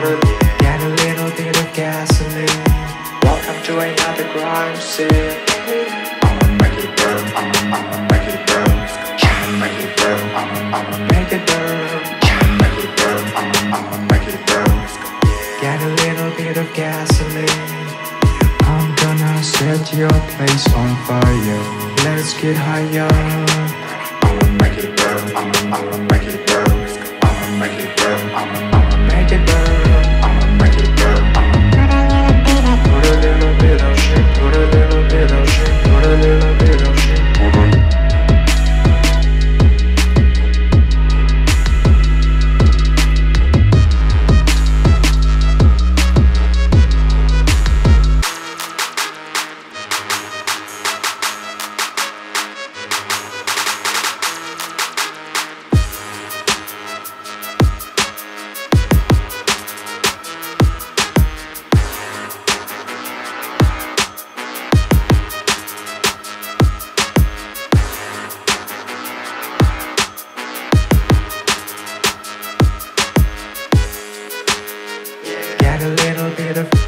get a little bit of gasoline. Welcome to another crime scene. I'ma make it burn, I'ma, I'ma make it burn. I'ma. I'ma make it burn, I'ma, I'ma make it burn. Get a little bit of gasoline. I'm gonna set your place on fire. Let's get higher. I'ma make it burn, I'ma, I'ma make it burn. later.